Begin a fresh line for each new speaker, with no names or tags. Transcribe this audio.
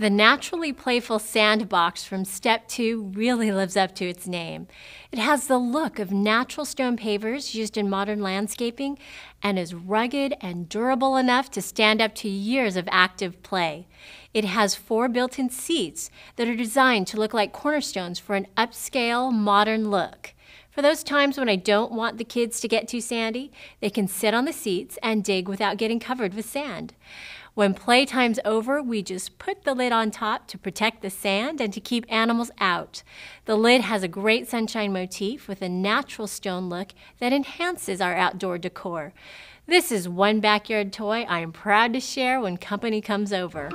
The naturally playful sandbox from Step 2 really lives up to its name. It has the look of natural stone pavers used in modern landscaping and is rugged and durable enough to stand up to years of active play. It has four built in seats that are designed to look like cornerstones for an upscale, modern look. For those times when I don't want the kids to get too sandy, they can sit on the seats and dig without getting covered with sand. When playtime's over, we just put the lid on top to protect the sand and to keep animals out. The lid has a great sunshine motif with a natural stone look that enhances our outdoor decor. This is one backyard toy I am proud to share when company comes over.